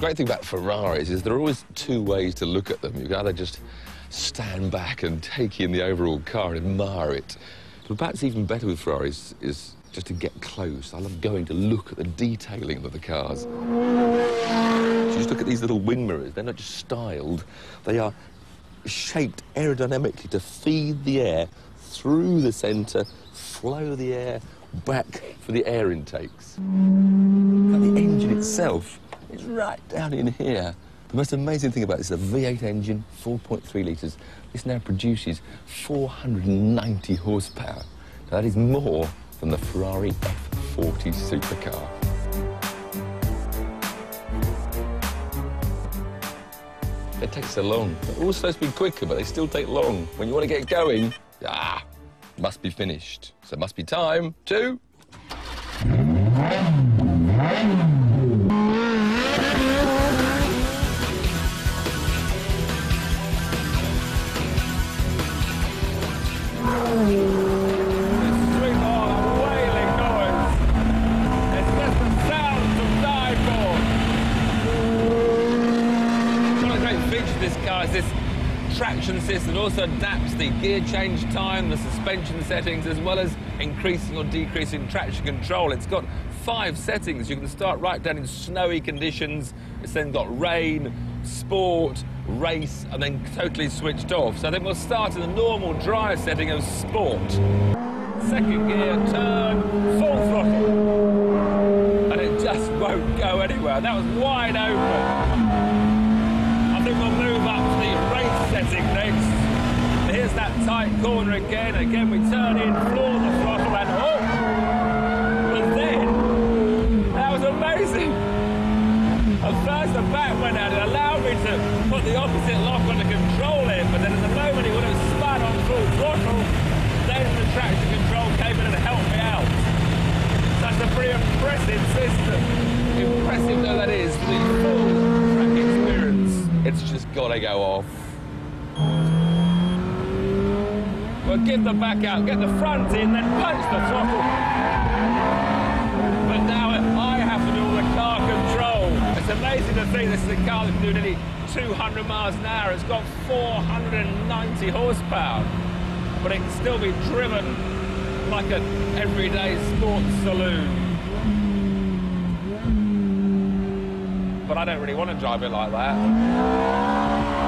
great thing about Ferraris is there are always two ways to look at them. You can either just stand back and take in the overall car and admire it. But perhaps even better with Ferraris is just to get close. I love going to look at the detailing of the cars. So just look at these little wing mirrors. They're not just styled, they are shaped aerodynamically to feed the air through the centre, flow the air back for the air intakes. But the engine itself is right down in here. The most amazing thing about this is a V8 engine, 4.3 litres. This now produces 490 horsepower. Now, that is more than the Ferrari F40 supercar. They take so long. They're all supposed to be quicker, but they still take long. When you want to get going, ah, must be finished. So it must be time to... traction system also adapts the gear change time, the suspension settings, as well as increasing or decreasing traction control. It's got five settings. You can start right down in snowy conditions. It's then got rain, sport, race, and then totally switched off. So I think we'll start in the normal dry setting of sport. Second gear, turn, full throttle. And it just won't go anywhere. That was wide open. I think we'll move up to the race setting next. Here's that tight corner again. Again, we turn in, floor the throttle, and oh! But then, that was amazing. At first, the back went out. It allowed to put the opposite lock on the control in, but then at the moment it would have spun on full throttle, then the traction control came in and helped me out. That's a pretty impressive system. Impressive though that is, the full track experience, it's just got to go off. Well, give the back out, get the front in, then punch the throttle. But now I have to do all the car control. It's think this is a car that can do nearly 200 miles an hour. It's got 490 horsepower, but it can still be driven like an everyday sports saloon. But I don't really want to drive it like that.